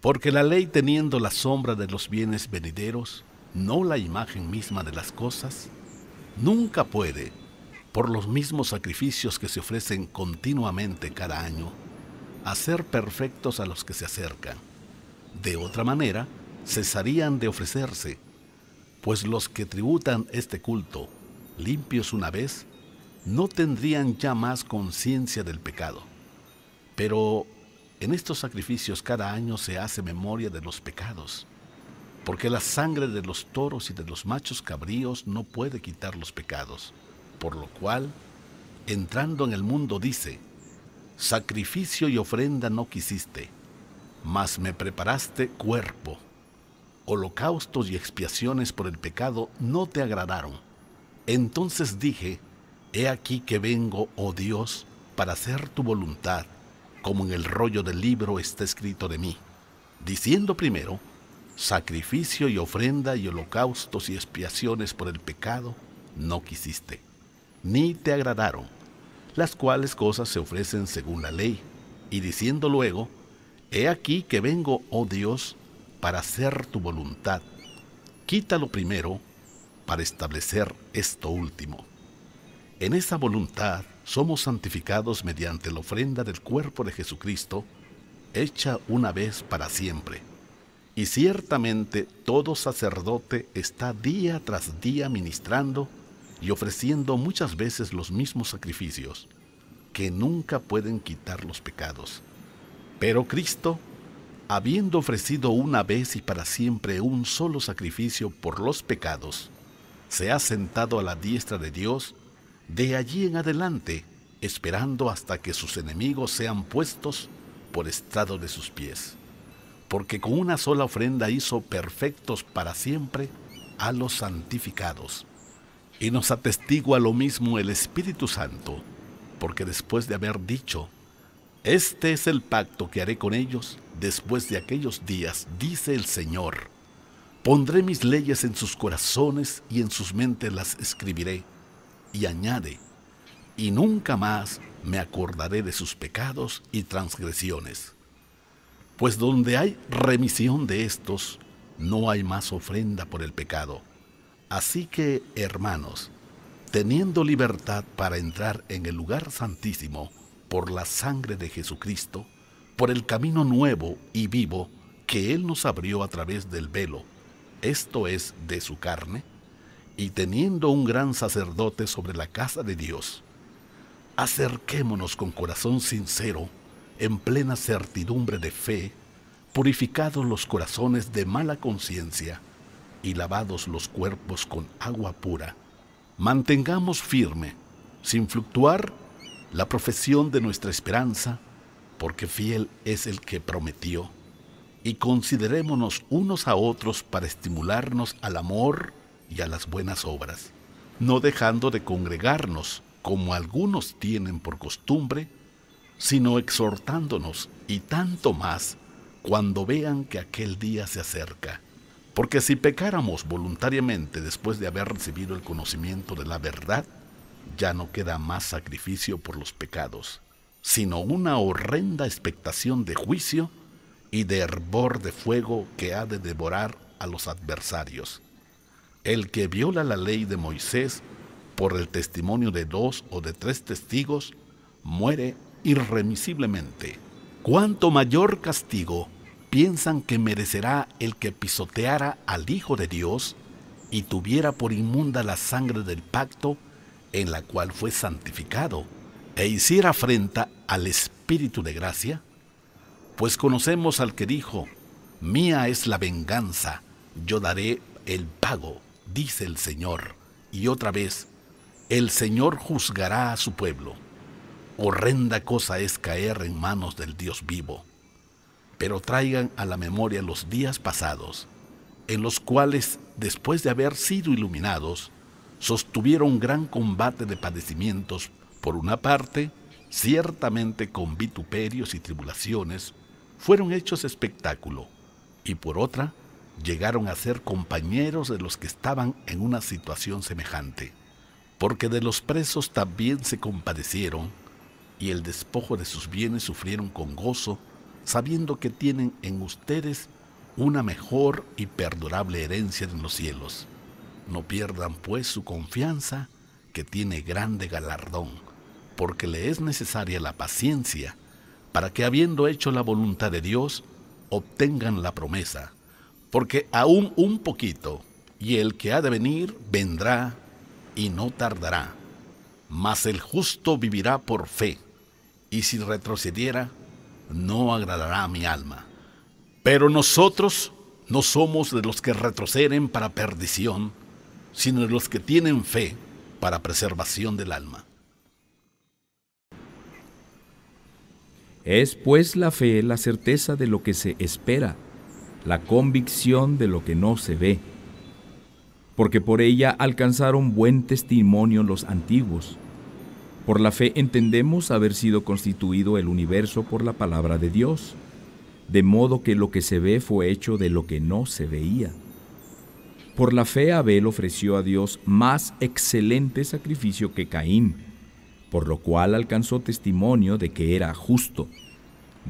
Porque la ley teniendo la sombra de los bienes venideros, no la imagen misma de las cosas, nunca puede, por los mismos sacrificios que se ofrecen continuamente cada año, hacer perfectos a los que se acercan. De otra manera, cesarían de ofrecerse, pues los que tributan este culto, limpios una vez, no tendrían ya más conciencia del pecado. Pero en estos sacrificios cada año se hace memoria de los pecados, porque la sangre de los toros y de los machos cabríos no puede quitar los pecados, por lo cual, entrando en el mundo dice, sacrificio y ofrenda no quisiste, mas me preparaste cuerpo, holocaustos y expiaciones por el pecado no te agradaron. Entonces dije, he aquí que vengo, oh Dios, para hacer tu voluntad como en el rollo del libro está escrito de mí, diciendo primero, sacrificio y ofrenda y holocaustos y expiaciones por el pecado no quisiste, ni te agradaron, las cuales cosas se ofrecen según la ley, y diciendo luego, he aquí que vengo, oh Dios, para hacer tu voluntad. Quítalo primero para establecer esto último. En esa voluntad somos santificados mediante la ofrenda del cuerpo de Jesucristo, hecha una vez para siempre. Y ciertamente todo sacerdote está día tras día ministrando y ofreciendo muchas veces los mismos sacrificios, que nunca pueden quitar los pecados. Pero Cristo, habiendo ofrecido una vez y para siempre un solo sacrificio por los pecados, se ha sentado a la diestra de Dios, de allí en adelante, esperando hasta que sus enemigos sean puestos por estrado de sus pies. Porque con una sola ofrenda hizo perfectos para siempre a los santificados. Y nos atestigua lo mismo el Espíritu Santo, porque después de haber dicho, Este es el pacto que haré con ellos después de aquellos días, dice el Señor, pondré mis leyes en sus corazones y en sus mentes las escribiré y añade, y nunca más me acordaré de sus pecados y transgresiones. Pues donde hay remisión de estos, no hay más ofrenda por el pecado. Así que, hermanos, teniendo libertad para entrar en el lugar santísimo por la sangre de Jesucristo, por el camino nuevo y vivo que Él nos abrió a través del velo, esto es, de su carne, y teniendo un gran sacerdote sobre la casa de Dios, acerquémonos con corazón sincero, en plena certidumbre de fe, purificados los corazones de mala conciencia y lavados los cuerpos con agua pura. Mantengamos firme, sin fluctuar, la profesión de nuestra esperanza, porque fiel es el que prometió. Y considerémonos unos a otros para estimularnos al amor y a las buenas obras, no dejando de congregarnos como algunos tienen por costumbre, sino exhortándonos y tanto más cuando vean que aquel día se acerca. Porque si pecáramos voluntariamente después de haber recibido el conocimiento de la verdad, ya no queda más sacrificio por los pecados, sino una horrenda expectación de juicio y de hervor de fuego que ha de devorar a los adversarios. El que viola la ley de Moisés por el testimonio de dos o de tres testigos, muere irremisiblemente. ¿Cuánto mayor castigo piensan que merecerá el que pisoteara al Hijo de Dios y tuviera por inmunda la sangre del pacto en la cual fue santificado e hiciera afrenta al Espíritu de gracia? Pues conocemos al que dijo, Mía es la venganza, yo daré el pago dice el Señor. Y otra vez, el Señor juzgará a su pueblo. Horrenda cosa es caer en manos del Dios vivo. Pero traigan a la memoria los días pasados, en los cuales, después de haber sido iluminados, sostuvieron gran combate de padecimientos, por una parte, ciertamente con vituperios y tribulaciones, fueron hechos espectáculo, y por otra, llegaron a ser compañeros de los que estaban en una situación semejante, porque de los presos también se compadecieron, y el despojo de sus bienes sufrieron con gozo, sabiendo que tienen en ustedes una mejor y perdurable herencia en los cielos. No pierdan pues su confianza, que tiene grande galardón, porque le es necesaria la paciencia, para que habiendo hecho la voluntad de Dios, obtengan la promesa, porque aún un poquito, y el que ha de venir vendrá y no tardará. Mas el justo vivirá por fe, y si retrocediera, no agradará a mi alma. Pero nosotros no somos de los que retroceden para perdición, sino de los que tienen fe para preservación del alma. Es pues la fe la certeza de lo que se espera, la convicción de lo que no se ve, porque por ella alcanzaron buen testimonio los antiguos. Por la fe entendemos haber sido constituido el universo por la palabra de Dios, de modo que lo que se ve fue hecho de lo que no se veía. Por la fe Abel ofreció a Dios más excelente sacrificio que Caín, por lo cual alcanzó testimonio de que era justo,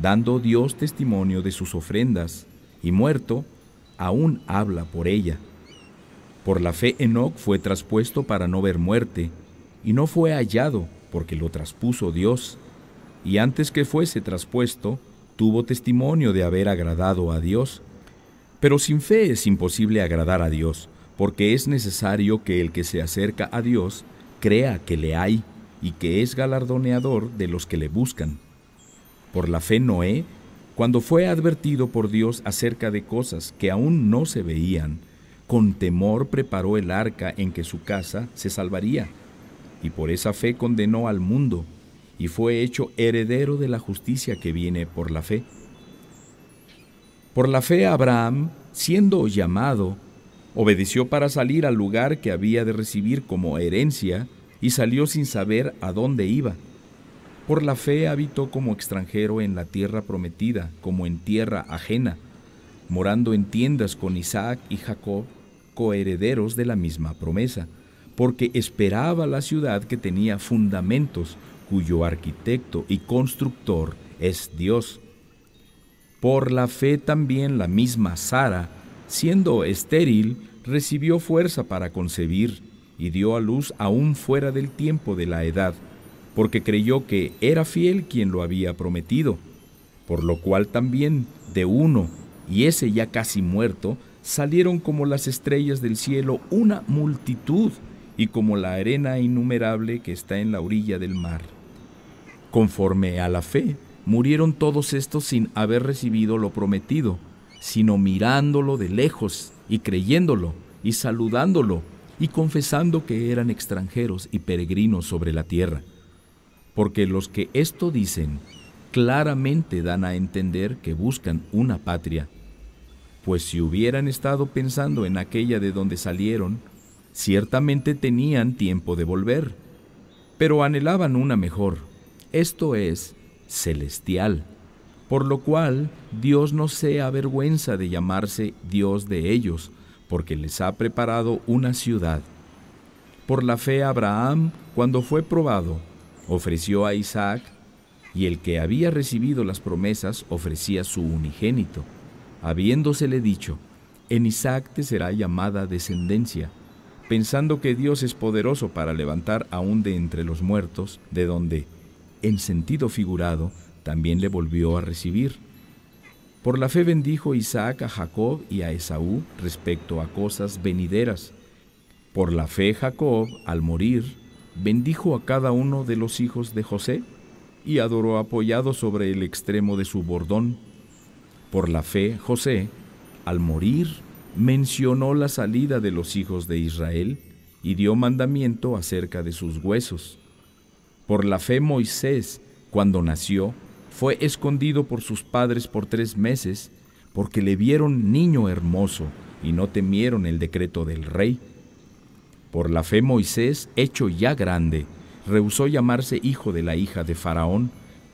dando Dios testimonio de sus ofrendas, y muerto, aún habla por ella. Por la fe Enoc fue traspuesto para no ver muerte, y no fue hallado, porque lo traspuso Dios, y antes que fuese traspuesto, tuvo testimonio de haber agradado a Dios. Pero sin fe es imposible agradar a Dios, porque es necesario que el que se acerca a Dios crea que le hay y que es galardoneador de los que le buscan. Por la fe Noé, cuando fue advertido por Dios acerca de cosas que aún no se veían, con temor preparó el arca en que su casa se salvaría, y por esa fe condenó al mundo, y fue hecho heredero de la justicia que viene por la fe. Por la fe Abraham, siendo llamado, obedeció para salir al lugar que había de recibir como herencia y salió sin saber a dónde iba. Por la fe habitó como extranjero en la tierra prometida, como en tierra ajena, morando en tiendas con Isaac y Jacob, coherederos de la misma promesa, porque esperaba la ciudad que tenía fundamentos, cuyo arquitecto y constructor es Dios. Por la fe también la misma Sara, siendo estéril, recibió fuerza para concebir y dio a luz aún fuera del tiempo de la edad, porque creyó que era fiel quien lo había prometido, por lo cual también de uno, y ese ya casi muerto, salieron como las estrellas del cielo una multitud, y como la arena innumerable que está en la orilla del mar. Conforme a la fe, Murieron todos estos sin haber recibido lo prometido, sino mirándolo de lejos y creyéndolo y saludándolo y confesando que eran extranjeros y peregrinos sobre la tierra. Porque los que esto dicen claramente dan a entender que buscan una patria. Pues si hubieran estado pensando en aquella de donde salieron, ciertamente tenían tiempo de volver, pero anhelaban una mejor, esto es, celestial, por lo cual Dios no se avergüenza de llamarse Dios de ellos, porque les ha preparado una ciudad. Por la fe Abraham, cuando fue probado, ofreció a Isaac, y el que había recibido las promesas ofrecía su unigénito, habiéndosele dicho, en Isaac te será llamada descendencia, pensando que Dios es poderoso para levantar aún de entre los muertos, de donde en sentido figurado, también le volvió a recibir. Por la fe bendijo Isaac a Jacob y a Esaú respecto a cosas venideras. Por la fe Jacob, al morir, bendijo a cada uno de los hijos de José y adoró apoyado sobre el extremo de su bordón. Por la fe José, al morir, mencionó la salida de los hijos de Israel y dio mandamiento acerca de sus huesos. Por la fe Moisés, cuando nació, fue escondido por sus padres por tres meses, porque le vieron niño hermoso y no temieron el decreto del rey. Por la fe Moisés, hecho ya grande, rehusó llamarse hijo de la hija de Faraón,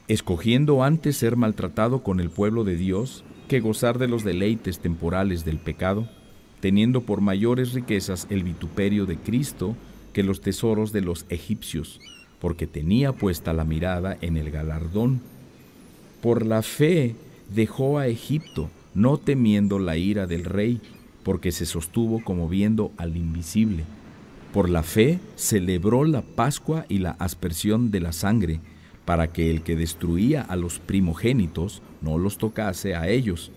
escogiendo antes ser maltratado con el pueblo de Dios que gozar de los deleites temporales del pecado, teniendo por mayores riquezas el vituperio de Cristo que los tesoros de los egipcios porque tenía puesta la mirada en el galardón. Por la fe dejó a Egipto, no temiendo la ira del rey, porque se sostuvo como viendo al invisible. Por la fe celebró la Pascua y la aspersión de la sangre, para que el que destruía a los primogénitos no los tocase a ellos.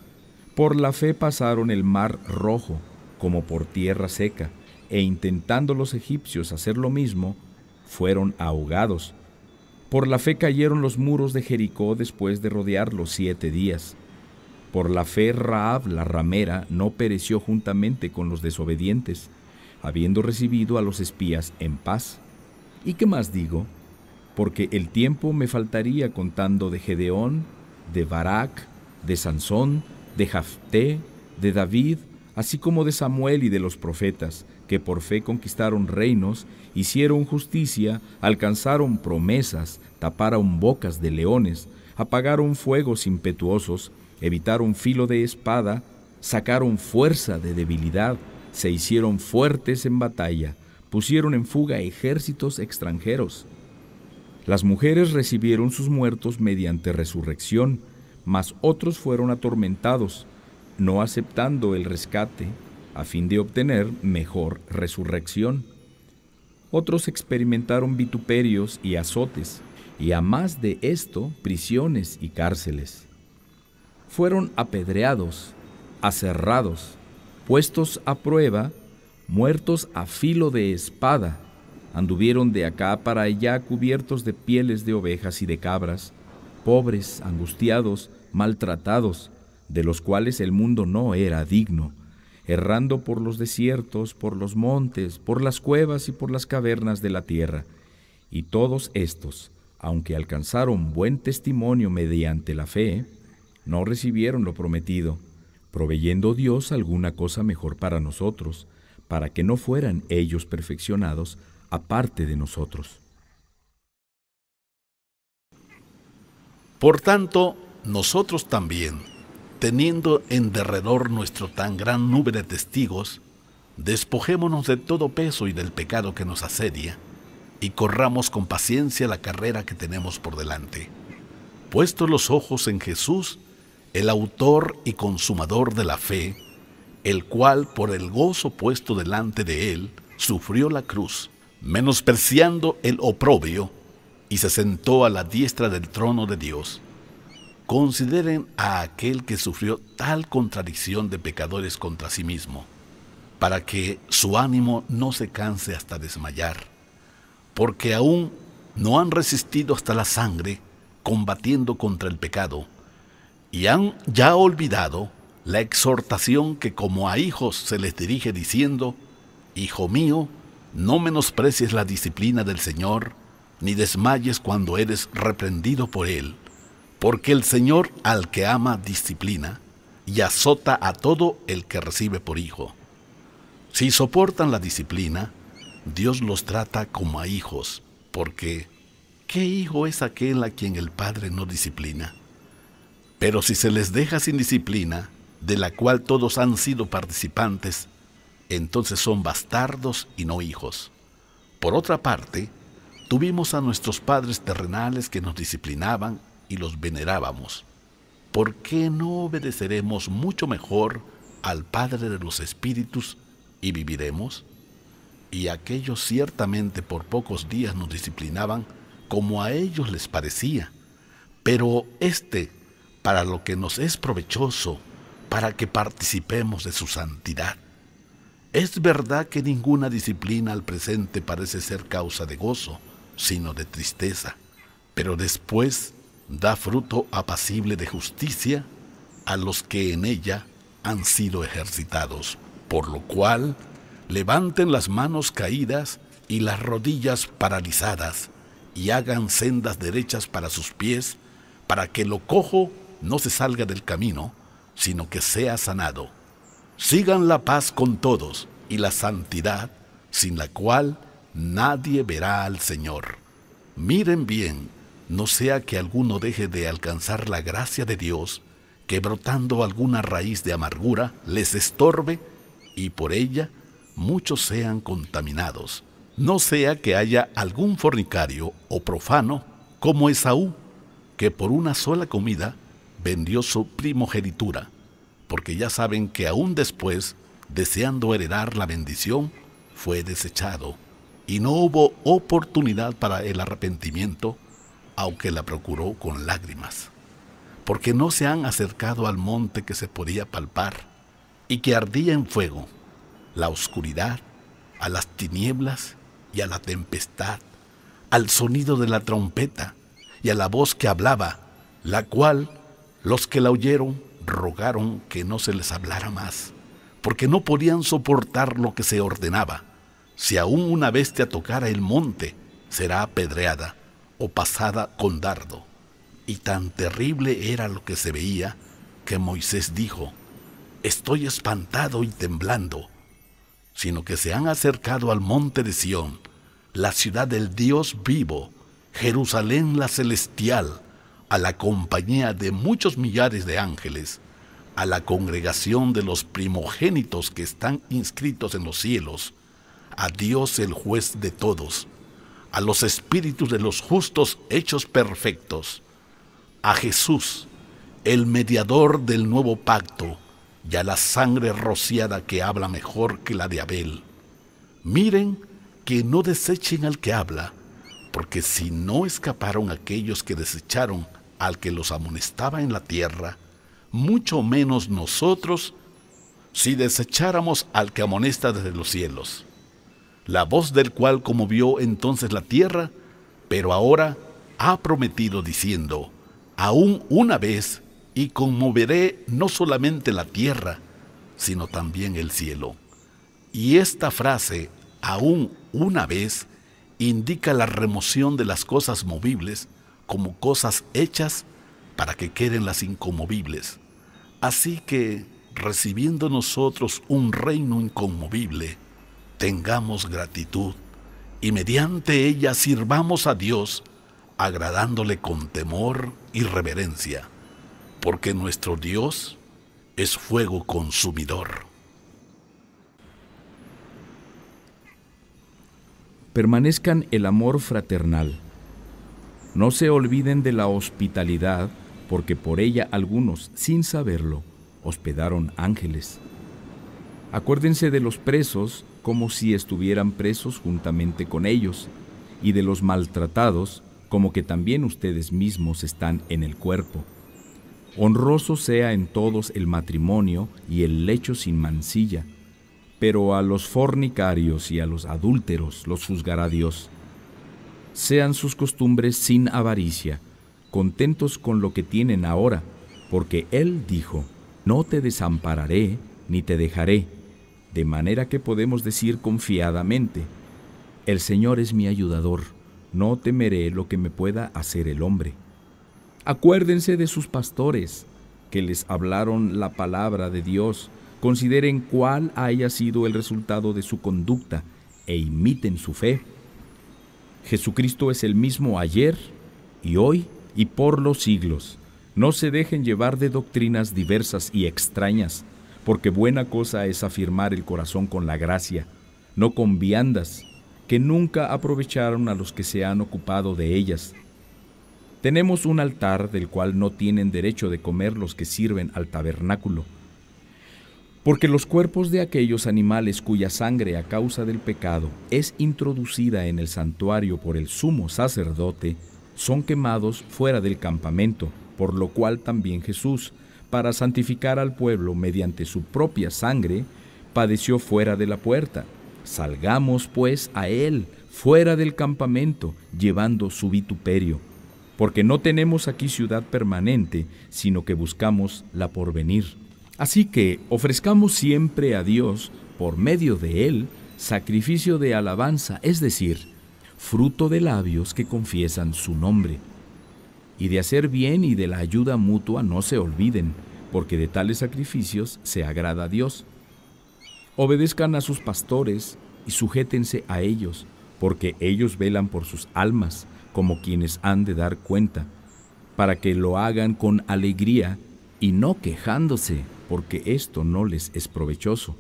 Por la fe pasaron el mar rojo, como por tierra seca, e intentando los egipcios hacer lo mismo, fueron ahogados. Por la fe cayeron los muros de Jericó después de rodearlos siete días. Por la fe Raab la ramera no pereció juntamente con los desobedientes, habiendo recibido a los espías en paz. ¿Y qué más digo? Porque el tiempo me faltaría contando de Gedeón, de Barak, de Sansón, de Jafté, de David, así como de Samuel y de los profetas, que por fe conquistaron reinos, hicieron justicia, alcanzaron promesas, taparon bocas de leones, apagaron fuegos impetuosos, evitaron filo de espada, sacaron fuerza de debilidad, se hicieron fuertes en batalla, pusieron en fuga ejércitos extranjeros. Las mujeres recibieron sus muertos mediante resurrección, mas otros fueron atormentados, no aceptando el rescate, a fin de obtener mejor resurrección. Otros experimentaron vituperios y azotes, y a más de esto, prisiones y cárceles. Fueron apedreados, aserrados, puestos a prueba, muertos a filo de espada, anduvieron de acá para allá cubiertos de pieles de ovejas y de cabras, pobres, angustiados, maltratados, de los cuales el mundo no era digno, errando por los desiertos, por los montes, por las cuevas y por las cavernas de la tierra. Y todos estos, aunque alcanzaron buen testimonio mediante la fe, no recibieron lo prometido, proveyendo Dios alguna cosa mejor para nosotros, para que no fueran ellos perfeccionados aparte de nosotros. Por tanto, nosotros también, teniendo en derredor nuestro tan gran nube de testigos, despojémonos de todo peso y del pecado que nos asedia, y corramos con paciencia la carrera que tenemos por delante. Puestos los ojos en Jesús, el autor y consumador de la fe, el cual por el gozo puesto delante de él, sufrió la cruz, menospreciando el oprobio, y se sentó a la diestra del trono de Dios. Consideren a aquel que sufrió tal contradicción de pecadores contra sí mismo, para que su ánimo no se canse hasta desmayar, porque aún no han resistido hasta la sangre combatiendo contra el pecado, y han ya olvidado la exhortación que como a hijos se les dirige diciendo, Hijo mío, no menosprecies la disciplina del Señor, ni desmayes cuando eres reprendido por Él porque el Señor al que ama disciplina y azota a todo el que recibe por hijo. Si soportan la disciplina, Dios los trata como a hijos, porque ¿qué hijo es aquel a quien el Padre no disciplina? Pero si se les deja sin disciplina, de la cual todos han sido participantes, entonces son bastardos y no hijos. Por otra parte, tuvimos a nuestros padres terrenales que nos disciplinaban y los venerábamos, ¿por qué no obedeceremos mucho mejor al Padre de los Espíritus y viviremos? Y aquellos ciertamente por pocos días nos disciplinaban como a ellos les parecía, pero este para lo que nos es provechoso, para que participemos de su santidad. Es verdad que ninguna disciplina al presente parece ser causa de gozo, sino de tristeza, pero después da fruto apacible de justicia a los que en ella han sido ejercitados, por lo cual levanten las manos caídas y las rodillas paralizadas, y hagan sendas derechas para sus pies, para que lo cojo no se salga del camino, sino que sea sanado. Sigan la paz con todos y la santidad, sin la cual nadie verá al Señor. Miren bien no sea que alguno deje de alcanzar la gracia de Dios, que brotando alguna raíz de amargura les estorbe y por ella muchos sean contaminados. No sea que haya algún fornicario o profano como Esaú, que por una sola comida vendió su primogenitura, porque ya saben que aún después, deseando heredar la bendición, fue desechado, y no hubo oportunidad para el arrepentimiento, aunque la procuró con lágrimas, porque no se han acercado al monte que se podía palpar y que ardía en fuego, la oscuridad, a las tinieblas y a la tempestad, al sonido de la trompeta y a la voz que hablaba, la cual los que la oyeron rogaron que no se les hablara más, porque no podían soportar lo que se ordenaba. Si aún una bestia tocara el monte, será apedreada o pasada con dardo. Y tan terrible era lo que se veía que Moisés dijo, Estoy espantado y temblando, sino que se han acercado al monte de Sión, la ciudad del Dios vivo, Jerusalén la celestial, a la compañía de muchos millares de ángeles, a la congregación de los primogénitos que están inscritos en los cielos, a Dios el juez de todos, a los espíritus de los justos hechos perfectos, a Jesús, el mediador del nuevo pacto, y a la sangre rociada que habla mejor que la de Abel. Miren que no desechen al que habla, porque si no escaparon aquellos que desecharon al que los amonestaba en la tierra, mucho menos nosotros si desecháramos al que amonesta desde los cielos, la voz del cual conmovió entonces la tierra, pero ahora ha prometido diciendo, aún una vez, y conmoveré no solamente la tierra, sino también el cielo. Y esta frase, aún una vez, indica la remoción de las cosas movibles como cosas hechas para que queden las inconmovibles. Así que, recibiendo nosotros un reino inconmovible, tengamos gratitud y mediante ella sirvamos a Dios, agradándole con temor y reverencia, porque nuestro Dios es fuego consumidor. Permanezcan el amor fraternal no se olviden de la hospitalidad, porque por ella algunos, sin saberlo, hospedaron ángeles. Acuérdense de los presos como si estuvieran presos juntamente con ellos, y de los maltratados como que también ustedes mismos están en el cuerpo. Honroso sea en todos el matrimonio y el lecho sin mancilla, pero a los fornicarios y a los adúlteros los juzgará Dios sean sus costumbres sin avaricia, contentos con lo que tienen ahora, porque Él dijo, no te desampararé ni te dejaré, de manera que podemos decir confiadamente, el Señor es mi ayudador, no temeré lo que me pueda hacer el hombre. Acuérdense de sus pastores, que les hablaron la palabra de Dios, consideren cuál haya sido el resultado de su conducta e imiten su fe Jesucristo es el mismo ayer y hoy y por los siglos. No se dejen llevar de doctrinas diversas y extrañas, porque buena cosa es afirmar el corazón con la gracia, no con viandas, que nunca aprovecharon a los que se han ocupado de ellas. Tenemos un altar del cual no tienen derecho de comer los que sirven al tabernáculo porque los cuerpos de aquellos animales cuya sangre a causa del pecado es introducida en el santuario por el sumo sacerdote, son quemados fuera del campamento, por lo cual también Jesús, para santificar al pueblo mediante su propia sangre, padeció fuera de la puerta. Salgamos pues a él, fuera del campamento, llevando su vituperio, porque no tenemos aquí ciudad permanente, sino que buscamos la porvenir. Así que ofrezcamos siempre a Dios, por medio de Él, sacrificio de alabanza, es decir, fruto de labios que confiesan su nombre. Y de hacer bien y de la ayuda mutua no se olviden, porque de tales sacrificios se agrada a Dios. Obedezcan a sus pastores y sujétense a ellos, porque ellos velan por sus almas, como quienes han de dar cuenta, para que lo hagan con alegría y no quejándose porque esto no les es provechoso.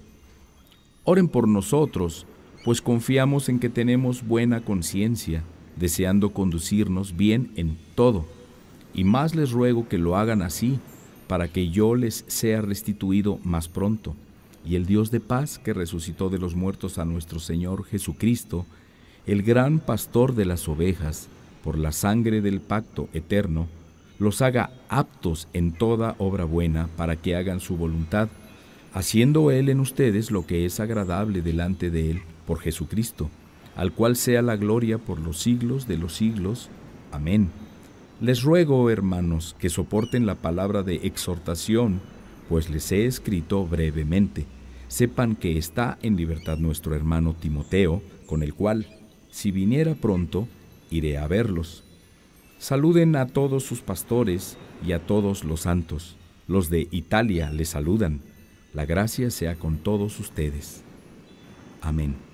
Oren por nosotros, pues confiamos en que tenemos buena conciencia, deseando conducirnos bien en todo, y más les ruego que lo hagan así, para que yo les sea restituido más pronto. Y el Dios de paz que resucitó de los muertos a nuestro Señor Jesucristo, el gran pastor de las ovejas, por la sangre del pacto eterno, los haga aptos en toda obra buena para que hagan su voluntad, haciendo Él en ustedes lo que es agradable delante de Él por Jesucristo, al cual sea la gloria por los siglos de los siglos. Amén. Les ruego, hermanos, que soporten la palabra de exhortación, pues les he escrito brevemente. Sepan que está en libertad nuestro hermano Timoteo, con el cual, si viniera pronto, iré a verlos. Saluden a todos sus pastores y a todos los santos. Los de Italia les saludan. La gracia sea con todos ustedes. Amén.